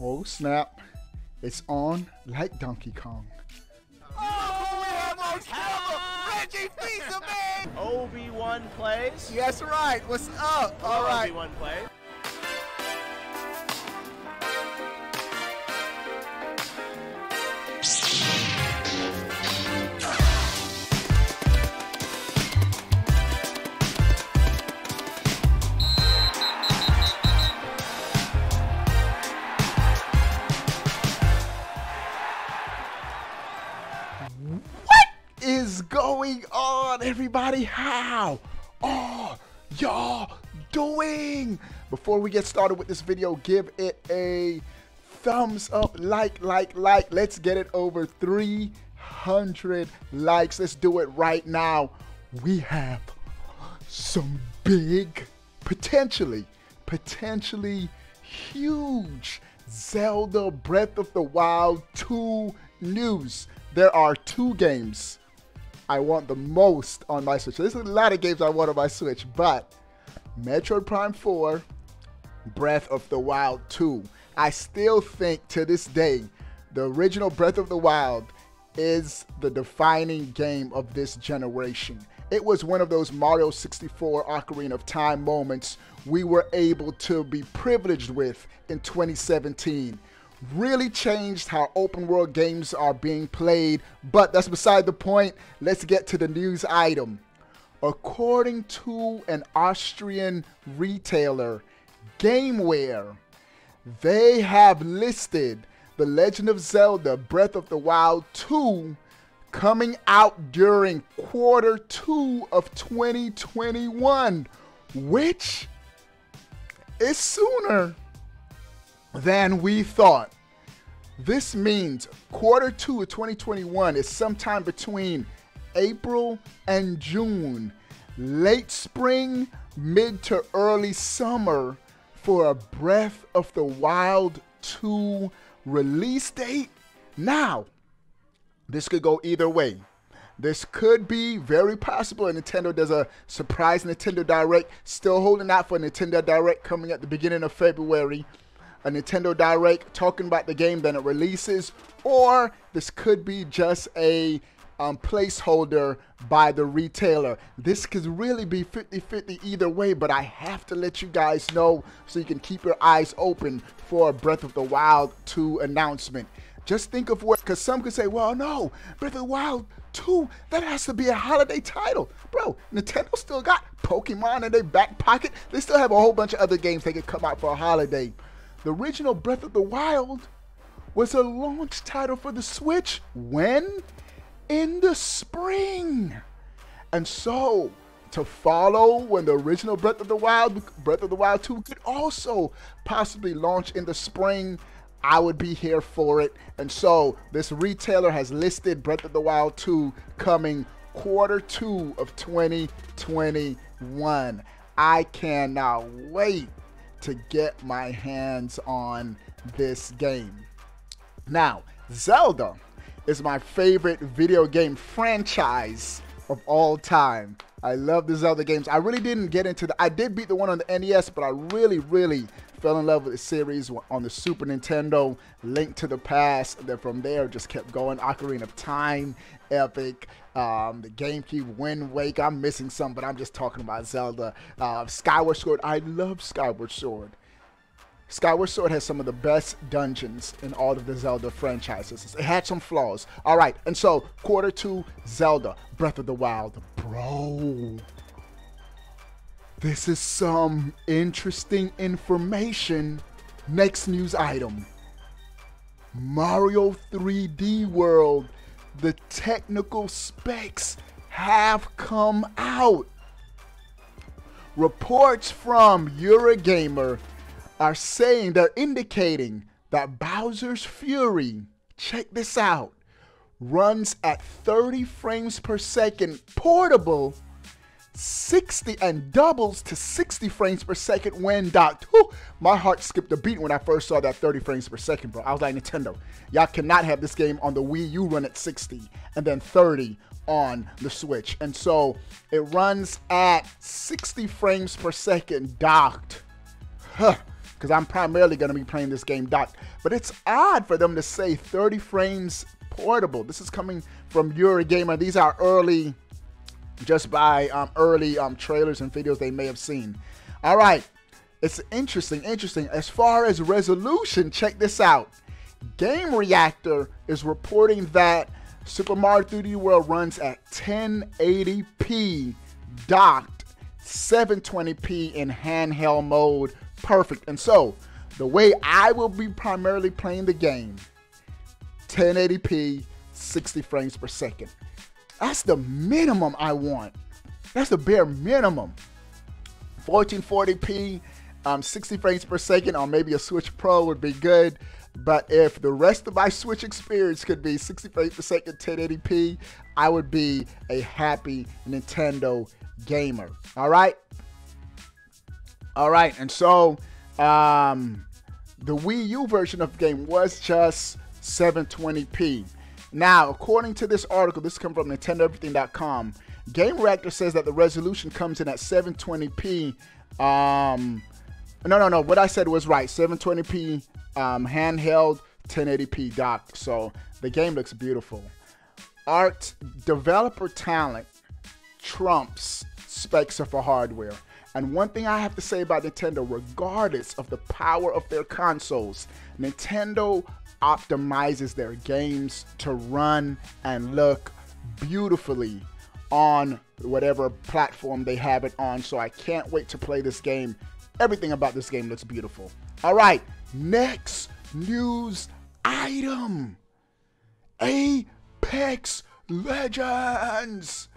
Oh snap. It's on like Donkey Kong. Oh, but we have a terrible Reggie Fils-Aimé! Obi-Wan plays. Yes, right. What's up? All right. Obi-Wan plays. Everybody? How are y'all doing? Before we get started with this video, give it a thumbs up, like, like, like. Let's get it over 300 likes. Let's do it right now. We have some big, potentially, potentially huge Zelda Breath of the Wild 2 news. There are two games I want the most on my Switch. There's a lot of games I want on my Switch, but Metroid Prime 4, Breath of the Wild 2. I still think to this day, the original Breath of the Wild is the defining game of this generation. It was one of those Mario 64 Ocarina of Time moments we were able to be privileged with in 2017 really changed how open world games are being played, but that's beside the point. Let's get to the news item. According to an Austrian retailer, Gameware, they have listed The Legend of Zelda Breath of the Wild 2 coming out during quarter 2 of 2021, which is sooner than we thought. This means quarter two of 2021 is sometime between April and June, late spring, mid to early summer for a Breath of the Wild 2 release date. Now, this could go either way. This could be very possible. And Nintendo does a surprise Nintendo Direct, still holding out for Nintendo Direct coming at the beginning of February a Nintendo Direct talking about the game, then it releases, or this could be just a um, placeholder by the retailer. This could really be 50 50 either way, but I have to let you guys know so you can keep your eyes open for a Breath of the Wild 2 announcement. Just think of what, because some could say, well, no, Breath of the Wild 2, that has to be a holiday title. Bro, Nintendo still got Pokemon in their back pocket. They still have a whole bunch of other games they could come out for a holiday. The original Breath of the Wild was a launch title for the Switch when? In the spring. And so, to follow when the original Breath of the Wild, Breath of the Wild 2 could also possibly launch in the spring, I would be here for it. And so, this retailer has listed Breath of the Wild 2 coming quarter two of 2021. I cannot wait to get my hands on this game. Now, Zelda is my favorite video game franchise of all time. I love the Zelda games. I really didn't get into the. I did beat the one on the NES, but I really, really fell in love with the series on the Super Nintendo, Link to the Past. Then from there, just kept going. Ocarina of Time, Epic, um, the GameCube, Wind Wake. I'm missing some, but I'm just talking about Zelda. Uh, Skyward Sword. I love Skyward Sword. Skyward Sword has some of the best dungeons in all of the Zelda franchises. It had some flaws. All right, and so quarter two, Zelda, Breath of the Wild. Bro, this is some interesting information. Next news item Mario 3D World. The technical specs have come out. Reports from Eurogamer are saying they're indicating that Bowser's Fury, check this out, runs at 30 frames per second portable 60 and doubles to 60 frames per second when docked. Whew, my heart skipped a beat when I first saw that 30 frames per second, bro. I was like, Nintendo, y'all cannot have this game on the Wii U run at 60 and then 30 on the Switch. And so it runs at 60 frames per second docked. Huh. because I'm primarily going to be playing this game docked. But it's odd for them to say 30 frames portable. This is coming from Eurogamer. These are early, just by um, early um, trailers and videos they may have seen. All right, it's interesting, interesting. As far as resolution, check this out. Game Reactor is reporting that Super Mario 3D World runs at 1080p docked, 720p in handheld mode. Perfect. And so, the way I will be primarily playing the game, 1080p, 60 frames per second. That's the minimum I want. That's the bare minimum. 1440p, um, 60 frames per second, or maybe a Switch Pro would be good. But if the rest of my Switch experience could be 60 frames per second, 1080p, I would be a happy Nintendo gamer. All right. All right. And so um, the Wii U version of the game was just 720p. Now, according to this article, this comes from NintendoEverything.com. Game Reactor says that the resolution comes in at 720p. Um, no, no, no. What I said was right. 720p um, handheld, 1080p dock. So the game looks beautiful. Art developer talent trumps specs of a hardware. And one thing I have to say about Nintendo, regardless of the power of their consoles, Nintendo optimizes their games to run and look beautifully on whatever platform they have it on. So I can't wait to play this game. Everything about this game looks beautiful. All right, next news item Apex Legends.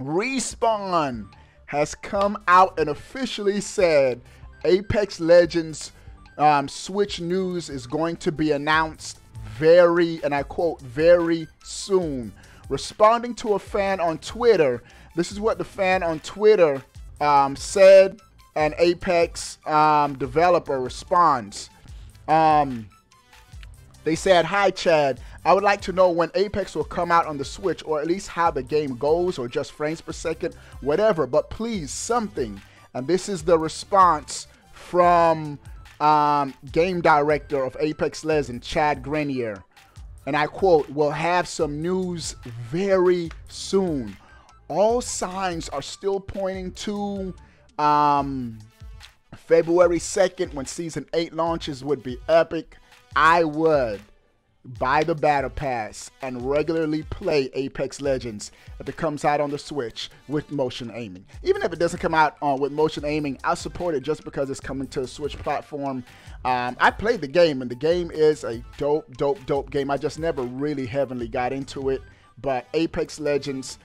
Respawn has come out and officially said Apex Legends um, Switch news is going to be announced very, and I quote, very soon. Responding to a fan on Twitter, this is what the fan on Twitter um, said, and Apex um, developer responds. Um, they said, Hi, Chad. I would like to know when Apex will come out on the Switch, or at least how the game goes, or just frames per second, whatever. But please, something. And this is the response from um, game director of Apex Legends, Chad Grenier. And I quote, We'll have some news very soon. All signs are still pointing to um, February 2nd when Season 8 launches would be epic. I would buy the Battle Pass and regularly play Apex Legends if it comes out on the Switch with motion aiming. Even if it doesn't come out uh, with motion aiming, I'll support it just because it's coming to a Switch platform. Um, I played the game, and the game is a dope, dope, dope game. I just never really heavily got into it. But Apex Legends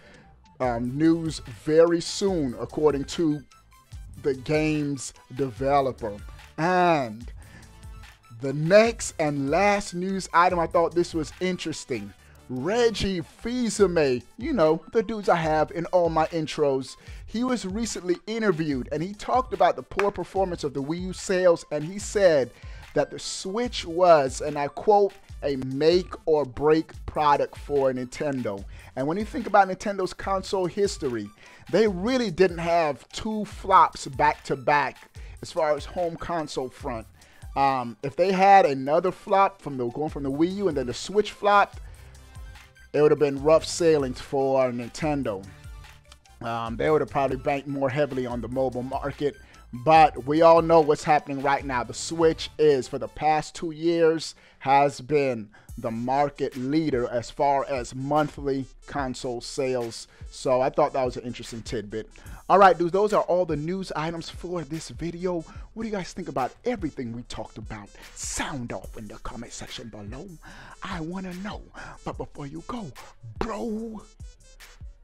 um, news very soon, according to the game's developer. And the next and last news item, I thought this was interesting. Reggie Fils-Aimé, you know, the dudes I have in all my intros, he was recently interviewed and he talked about the poor performance of the Wii U sales and he said that the Switch was, and I quote, a make or break product for Nintendo. And when you think about Nintendo's console history, they really didn't have two flops back to back as far as home console front. Um, if they had another flop from the going from the Wii U and then the Switch flop, it would have been rough sailing for Nintendo. Um, they would have probably banked more heavily on the mobile market. But we all know what's happening right now. The Switch is, for the past two years, has been the market leader as far as monthly console sales. So I thought that was an interesting tidbit. All right, dudes, those are all the news items for this video. What do you guys think about everything we talked about? Sound off in the comment section below. I want to know. But before you go, bro,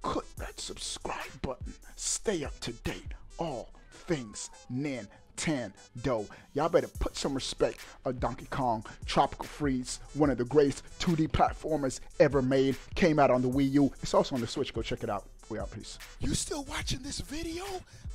click that subscribe button. Stay up to date. All things Nintendo. Y'all better put some respect on Donkey Kong Tropical Freeze, one of the greatest 2D platformers ever made. Came out on the Wii U. It's also on the Switch. Go check it out. We out. Peace. You still watching this video?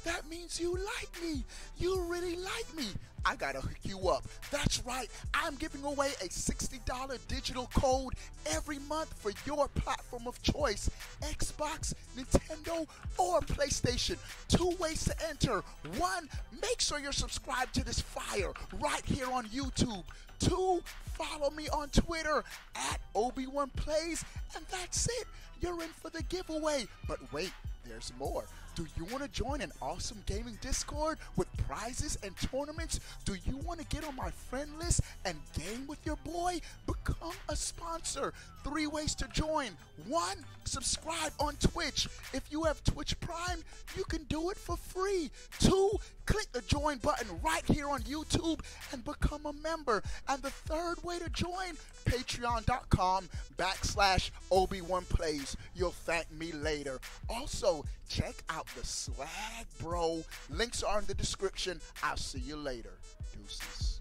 That means you like me. You really like me. I gotta hook you up. That's right. I'm giving away a $60 digital code every month for your platform of choice Xbox, Nintendo, or PlayStation. Two ways to enter. One, make sure you're subscribed to this fire right here on YouTube. Two, follow me on Twitter at Obi-Wan Plays, and that's it. You're in for the giveaway. But wait, there's more. Do you want to join an awesome gaming Discord with prizes and tournaments? Do you want to get on my friend list and game with your boy? Become a sponsor. Three ways to join. One, subscribe on Twitch. If you have Twitch Prime, you can do it for free. Two, click the join button right here on YouTube and become a member. And the third way to join, patreon.com backslash Obi-Wan Plays. You'll thank me later. Also, check out the swag, bro. Links are in the description. I'll see you later. Deuces.